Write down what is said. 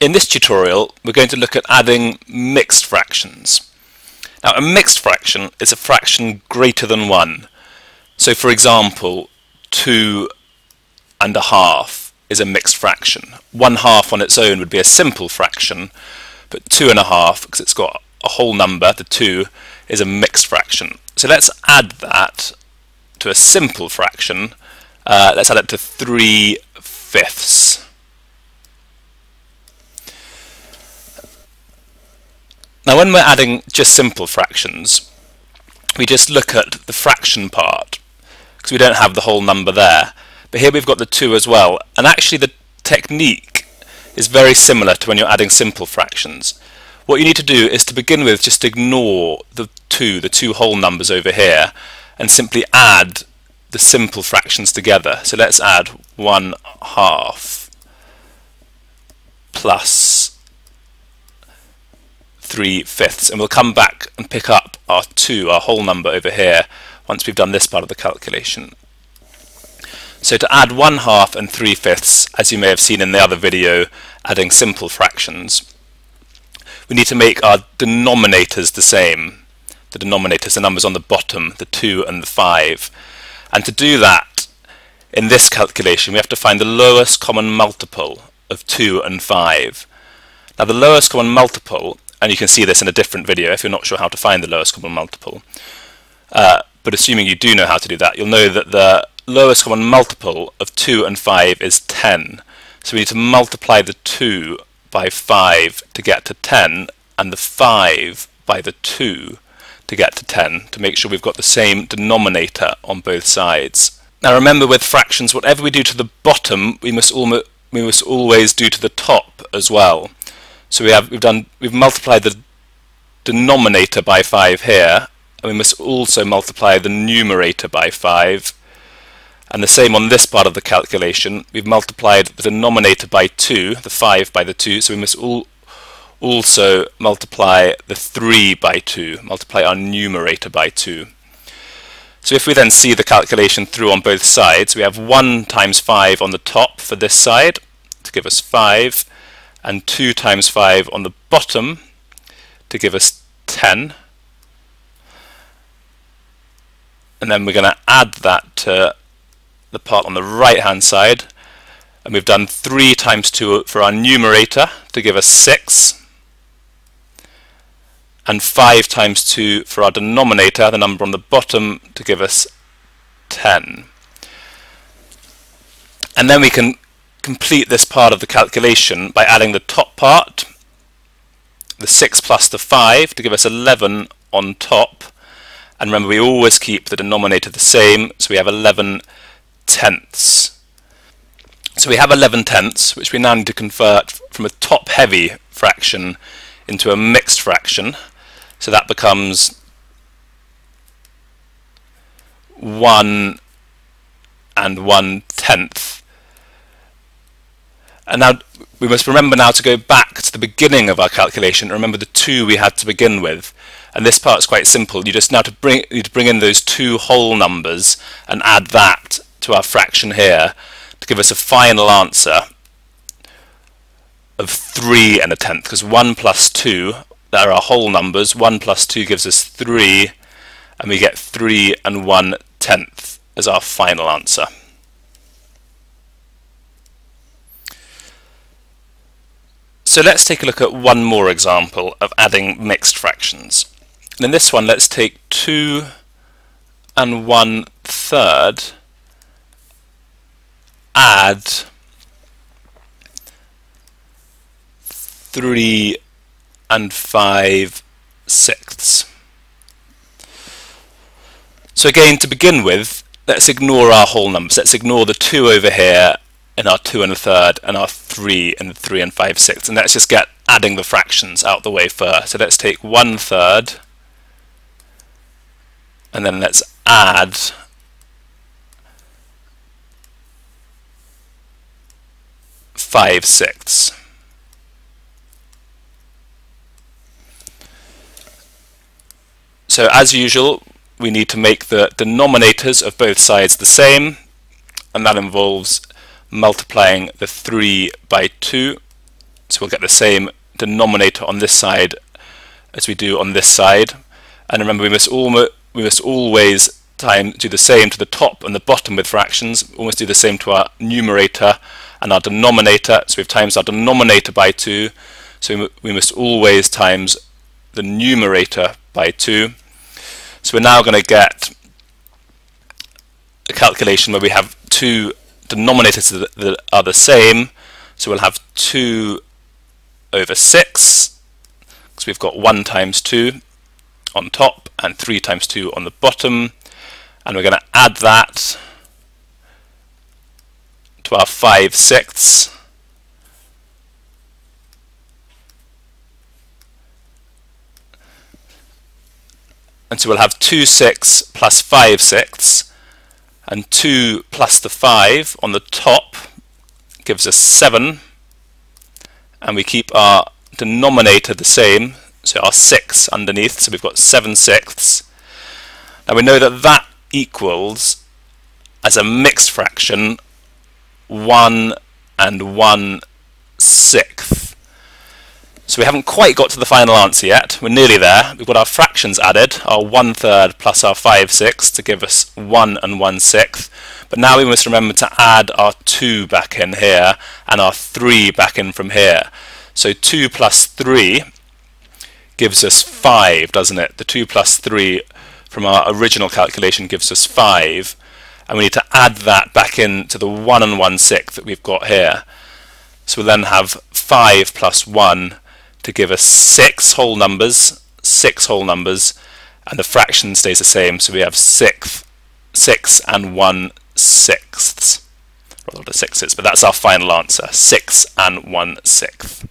In this tutorial, we're going to look at adding mixed fractions. Now, a mixed fraction is a fraction greater than 1. So, for example, 2 and a half is a mixed fraction. 1 half on its own would be a simple fraction, but 2 and a half, because it's got a whole number, the 2, is a mixed fraction. So let's add that to a simple fraction. Uh, let's add it to 3 fifths. Now when we're adding just simple fractions, we just look at the fraction part, because we don't have the whole number there. But here we've got the 2 as well, and actually the technique is very similar to when you're adding simple fractions. What you need to do is to begin with just ignore the 2, the two whole numbers over here, and simply add the simple fractions together. So let's add 1 half plus 3 fifths and we'll come back and pick up our 2, our whole number over here once we've done this part of the calculation. So to add 1 half and 3 fifths, as you may have seen in the other video, adding simple fractions, we need to make our denominators the same. The denominators, the numbers on the bottom, the 2 and the 5. And to do that, in this calculation, we have to find the lowest common multiple of 2 and 5. Now the lowest common multiple and you can see this in a different video if you're not sure how to find the lowest common multiple. Uh, but assuming you do know how to do that, you'll know that the lowest common multiple of 2 and 5 is 10. So we need to multiply the 2 by 5 to get to 10, and the 5 by the 2 to get to 10, to make sure we've got the same denominator on both sides. Now remember with fractions, whatever we do to the bottom, we must, we must always do to the top as well. So we have we've done we've multiplied the denominator by 5 here and we must also multiply the numerator by 5 and the same on this part of the calculation we've multiplied the denominator by 2 the 5 by the 2 so we must all also multiply the 3 by 2 multiply our numerator by 2 so if we then see the calculation through on both sides we have 1 times 5 on the top for this side to give us 5 and 2 times 5 on the bottom to give us 10 and then we're going to add that to the part on the right hand side. And we've done 3 times 2 for our numerator to give us 6 and 5 times 2 for our denominator, the number on the bottom, to give us 10. And then we can complete this part of the calculation by adding the top part, the 6 plus the 5 to give us 11 on top. And remember, we always keep the denominator the same, so we have 11 tenths. So we have 11 tenths, which we now need to convert from a top-heavy fraction into a mixed fraction. So that becomes 1 and 1 tenth and now we must remember now to go back to the beginning of our calculation. and Remember the two we had to begin with. And this part is quite simple. You just now to bring, you to bring in those two whole numbers and add that to our fraction here to give us a final answer of 3 and a tenth. Because 1 plus 2, there are whole numbers. 1 plus 2 gives us 3. And we get 3 and 1 tenth as our final answer. So let's take a look at one more example of adding mixed fractions. And in this one, let's take 2 and 1 third, add 3 and 5 sixths. So again, to begin with, let's ignore our whole numbers. Let's ignore the 2 over here in our 2 and a third and our 3 and 3 and 5 sixths. And let's just get adding the fractions out the way first. So let's take 1 third and then let's add five sixths. So as usual, we need to make the denominators of both sides the same, and that involves multiplying the 3 by 2. So we'll get the same denominator on this side as we do on this side. And remember, we must, we must always time do the same to the top and the bottom with fractions. We almost do the same to our numerator and our denominator. So we've times our denominator by 2. So we must always times the numerator by 2. So we're now going to get a calculation where we have two denominators that are the same. So we'll have 2 over 6, because we've got 1 times 2 on top and 3 times 2 on the bottom. And we're going to add that to our 5 sixths. And so we'll have 2 sixths plus 5 sixths, and 2 plus the 5 on the top gives us 7, and we keep our denominator the same, so our 6 underneath, so we've got 7 sixths. Now we know that that equals, as a mixed fraction, 1 and 1 sixth. So we haven't quite got to the final answer yet. We're nearly there. We've got our fractions added, our 1 third plus our 5 sixths to give us 1 and 1 sixth. But now we must remember to add our 2 back in here and our 3 back in from here. So 2 plus 3 gives us 5, doesn't it? The 2 plus 3 from our original calculation gives us 5 and we need to add that back in to the 1 and 1 sixth that we've got here. So we'll then have 5 plus 1 to give us 6 whole numbers, 6 whole numbers, and the fraction stays the same, so we have 6, 6 and 1 sixths. Rather the sixths, but that's our final answer, 6 and 1 sixth.